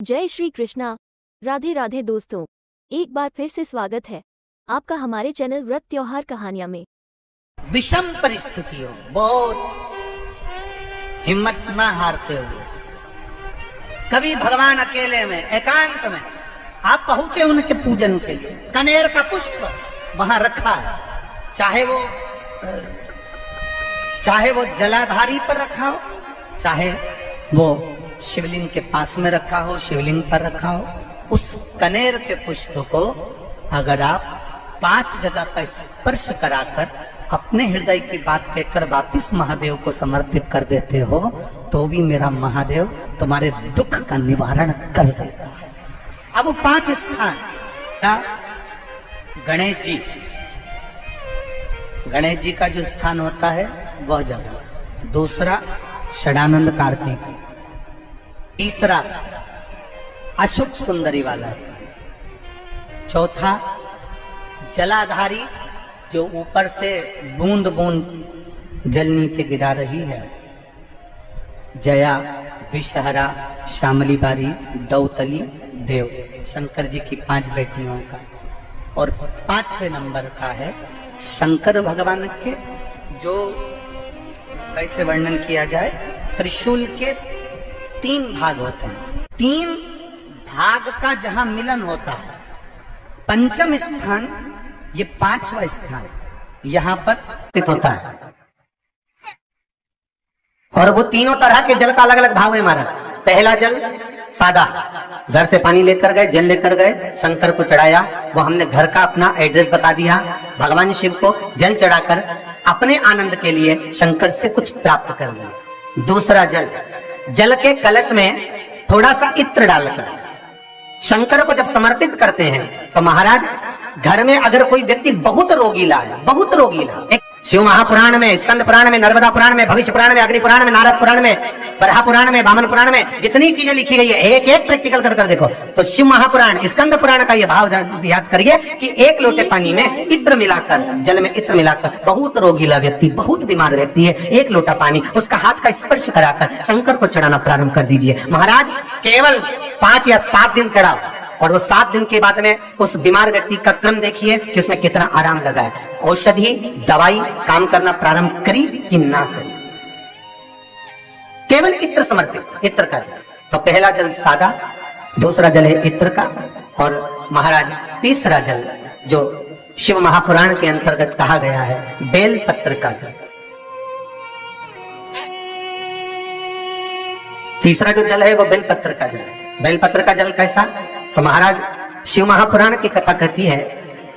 जय श्री कृष्णा। राधे राधे दोस्तों, एक बार फिर से स्वागत है आपका हमारे चैनल व्रत त्योहार कहानियाँ में। विषम परिस्थितियों, बहुत हिम्मत न हारते हुए। कभी भगवान अकेले में, एकांत में, आप पहुँचे उनके पूजन के लिए। कनेर का पुष्प वहाँ रखा है। चाहे वो चाहे वो जलाधारी पर रखा हो, चाहे वो शिवलिंग के पास में रखा हो, शिवलिंग पर रखा हो, उस कनेर के पुष्प को अगर आप पाँच जगह का स्पर्श कराकर अपने हृदय की बात कहकर वापिस महादेव को समर्पित कर देते हो तो भी मेरा महादेव तुम्हारे दुख का निवारण कर देता है। अब पाँच स्थान। गणेश जी। गणेश जी का जो स्थान होता है, वह जगह। दूसरा, षडानंद कार्तिक तीसरा अशुक सुंदरी वाला। स्थान चौथा जलाधारी जो ऊपर से बूंद बूंद जल नीचे गिरा रही है। जया, विषहरा श्यामली बारी दौतली, देव, शंकर जी की पाँच बेटियों का। और पाँचवें नंबर का है शंकर भगवान के, जो कैसे वर्णन किया जाए, त्रिशूल के तीन भाग होते हैं। तीन भाग का जहाँ मिलन होता है, पंचम स्थान, ये पांचवा स्थान, यहाँ पर स्थित होता है। और वो तीनों तरह के जल का अलग अलग भाव है महाराज पहला जल, सादा, घर से पानी लेकर गए, जल लेकर गए, शंकर को चढ़ाया, वो हमने घर का अपना एड्रेस बता दिया, भगवान शिव को जल चढ़ाकर अपने आनंद के लिए शंकर से कुछ प्राप्त कर लिया। दूसरा जल जल के कलश में थोड़ा सा इत्र डालकर, शंकर को जब समर्पित करते हैं तो महाराज, घर में अगर कोई व्यक्ति बहुत रोगीला है बहुत रोगीला शिव महापुराण में, स्कंद पुराण में, नर्मदा पुराण में, भविष्य पुराण में अग्नि पुराण में, नारद पुराण में बरहा पुराण में, बामन पुराण में जितनी चीज़ें लिखी गई है एक एक प्रैक्टिकल कर कर देखो। तो शिव महापुराण, स्कंद पुराण का ये भाव याद करिए कि एक लोटे पानी में इत्र मिलाकर, जल में इत्र मिलाकर, बहुत रोगीला व्यक्ति, बहुत बीमार व्यक्ति है, एक लोटा पानी, उसका हाथ का स्पर्श कराकर शंकर को चढ़ाना प्रारंभ कर दीजिए। महाराज, केवल पाँच या सात दिन चढ़ाओ, और वो सात दिन के बाद में उस बीमार व्यक्ति का क्रम देखिए कि उसमें कितना आराम लगा है। औषधि, दवाई, काम करना प्रारंभ करी कि ना करी। केवल इत्र समर्पित, इत्र का जल। तो पहला जल सादा दूसरा जल है इत्र का, और महाराज तीसरा जल, जो शिव महापुराण के अंतर्गत कहा गया है बेल पत्र का जल। तीसरा जो जल है, वो बेलपत्र का जल बेलपत्र का जल कैसा? तो महाराज, शिव महापुराण की कथा कहती है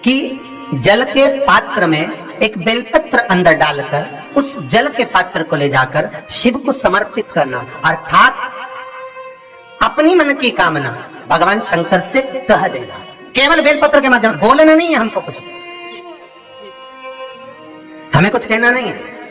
कि जल के पात्र में एक बेलपत्र अंदर डालकर उस जल के पात्र को ले जाकर शिव को समर्पित करना, अर्थात अपनी मन की कामना भगवान शंकर से कह देना। केवल बेलपत्र के माध्यम बोलना नहीं है हमको कुछ। हमें कुछ कहना नहीं है।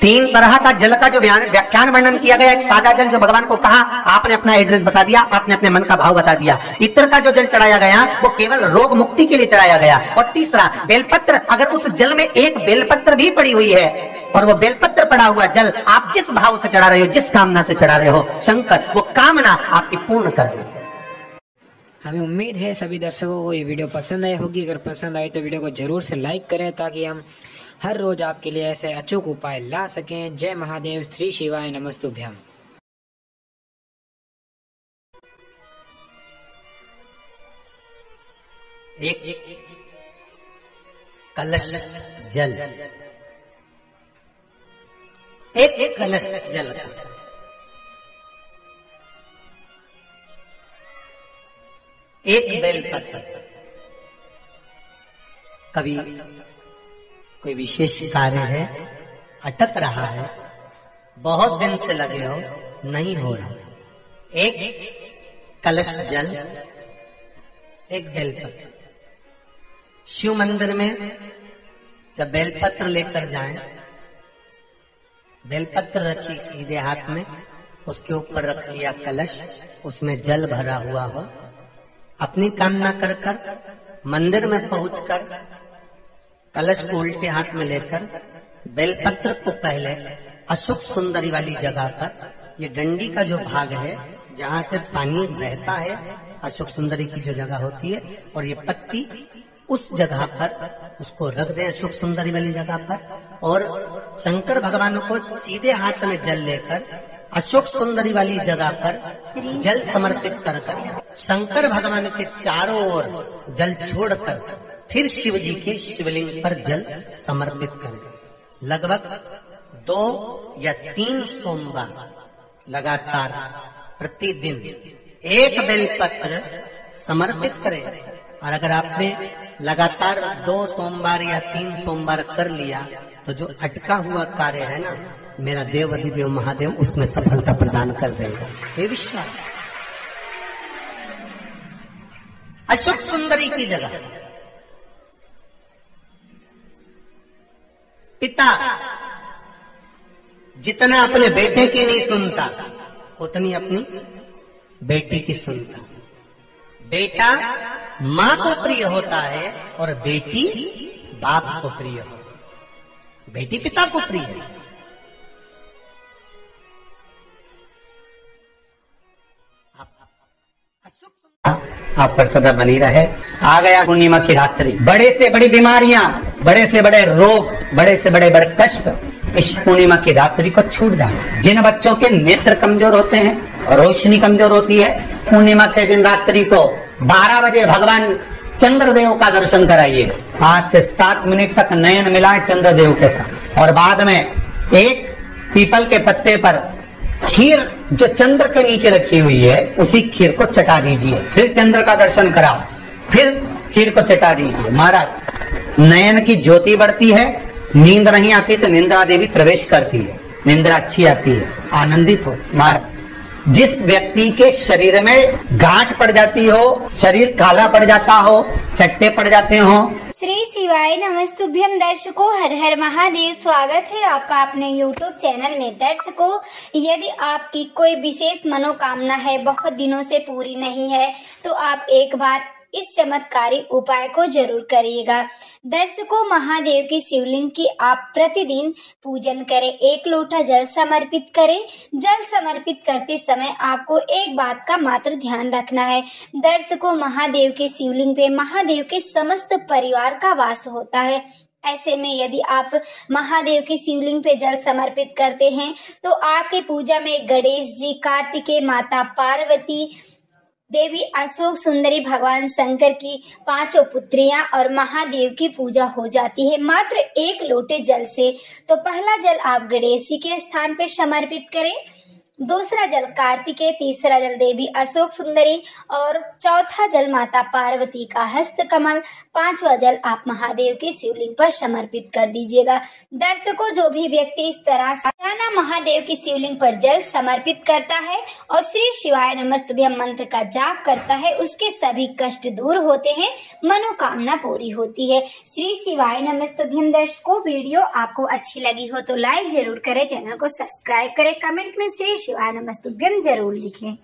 तीन तरह का जल का जो व्याख्यान वर्णन किया गया, एक सादा जल जो भगवान को कहा, आपने अपना एड्रेस बता दिया, आपने अपने मन का भाव बता दिया। इत्र का जो जल चढ़ाया गया, वो केवल रोग मुक्ति के लिए चढ़ाया गया। और तीसरा, बेलपत्र, अगर उस जल में एक बेलपत्र भी पड़ी हुई है, और वो बेलपत्र पड़ा हुआ जल आप जिस भाव से चढ़ा रहे हो, जिस कामना से चढ़ा रहे हो, शंकर, वो कामना आपकी पूर्ण कर देते हमें उम्मीद है सभी दर्शकों को ये वीडियो पसंद आई होगी। अगर पसंद आए तो वीडियो को ज़रूर से लाइक करें ताकि हम हर रोज आपके लिए ऐसे अचूक उपाय ला सकें। जय महादेव, श्री शिवाय नमस्तुभ्यम। एक एक कलश जल। एक एक कलश जल। एक बेल पत्र कभी कोई विशेष कार्य है, अटक रहा है, बहुत दिन से लगे हो, नहीं हो रहा। एक कलश जल, एक बेलपत्र। शिव मंदिर में जब बेलपत्र लेकर जाएँ, बेलपत्र रखी सीधे हाथ में, उसके ऊपर रख लिया कलश, उसमें जल भरा हुआ हो। अपनी कामना कर कर मंदिर में पहुंचकर कलश को उल्टे हाथ में लेकर बेलपत्र को पहले अशुक सुंदरी वाली जगह पर, ये डंडी का जो भाग है, जहाँ से पानी बहता है, अशोक सुंदरी की जो जगह होती है, और ये पत्ती उस जगह पर, उसको रख दे अशोक सुंदरी वाली जगह पर, और शंकर भगवान को सीधे हाथ में जल लेकर अशोक सुंदरी वाली जगह पर जल समर्पित कर कर शंकर भगवान के चारों ओर जल छोड़कर फिर शिव जी के शिवलिंग पर जल समर्पित कर। लगभग दो या तीन सोमवार लगातार प्रतिदिन एक बेलपत्र समर्पित करें। और अगर आपने लगातार दो सोमवार या तीन सोमवार कर लिया तो जो अटका हुआ कार्य है ना मेरा देव अधिदेव महादेव उसमें सफलता प्रदान कर देगा। ये विश्वास। अशोक सुंदरी की जगह। पिता जितना अपने बेटे की नहीं सुनता, उतनी अपनी बेटी की सुनता। बेटा माँ को प्रिय होता है और बेटी बाप को प्रिय होती है। बेटी पिता को प्रिय है। आप पर सदा बनी रहे। आ गया पूर्णिमा की रात्रि। बड़े से बड़ी बीमारियाँ, बड़े से बड़े रोग, बड़े से बड़े बड़े कष्ट, इस पूर्णिमा की रात्रि को छूट जाए। जिन बच्चों के नेत्र कमज़ोर होते हैं, रोशनी कमज़ोर होती है, पूर्णिमा के दिन रात्रि को 12 बजे भगवान चंद्रदेव का दर्शन कराइए। आज से सात मिनट तक नयन मिलाए चंद्रदेव के साथ। और बाद में एक पीपल के पत्ते पर खीर जो चंद्र के नीचे रखी हुई है, उसी खीर को चटा दीजिए। फिर चंद्र का दर्शन कराओ। फिर खीर को चटा दीजिए। महाराज, नयन की ज्योति बढ़ती है, नींद नहीं आती तो निंद्रा देवी प्रवेश करती है। निंद्रा अच्छी आती है, आनंदित हो। महाराज, जिस व्यक्ति के शरीर में गांठ पड़ जाती हो, शरीर काला पड़ जाता हो, चट्टे पड़ जाते हो श्री शिवाय नमस्तुभ्यम दर्शकों, हर हर महादेव, स्वागत है आपका अपने YouTube चैनल में। दर्शकों, यदि आपकी कोई विशेष मनोकामना है, बहुत दिनों से पूरी नहीं है तो आप एक बार इस चमत्कारी उपाय को ज़रूर करिएगा। दर्शकों, महादेव की शिवलिंग की आप प्रतिदिन पूजन करें। एक लोटा जल समर्पित करें। जल समर्पित करते समय आपको एक बात का मात्र ध्यान रखना है। दर्शकों, महादेव के शिवलिंग पे महादेव के समस्त परिवार का वास होता है। ऐसे में यदि आप महादेव की शिवलिंग पे जल समर्पित करते हैं तो आपकी पूजा में गणेश जी, कार्तिकेय माता, पार्वती देवी अशोक सुंदरी भगवान शंकर की पाँचों पुत्रिया और महादेव की पूजा हो जाती है। मात्र एक लोटे जल से तो पहला जल आप गणेश जी के स्थान पर समर्पित करें। दूसरा जल कार्तिकेय, तीसरा जल देवी अशोक सुंदरी और चौथा जल माता पार्वती का हस्त कमल, पांचवा जल आप महादेव के शिवलिंग पर समर्पित कर दीजिएगा। दर्शकों, जो भी व्यक्ति इस तरह सालाना महादेव की शिवलिंग पर जल समर्पित करता है और श्री शिवाय नमस्तुभ्यम मंत्र का जाप करता है, उसके सभी कष्ट दूर होते हैं, मनोकामना पूरी होती है। श्री शिवाय नमस्तुभ्यम दर्शकों, वीडियो आपको अच्छी लगी हो तो लाइक ज़रूर करे, चैनल को सब्सक्राइब करे, कमेंट में श्री शिवाय नमस्तुभ्यम ज़रूर लिखें।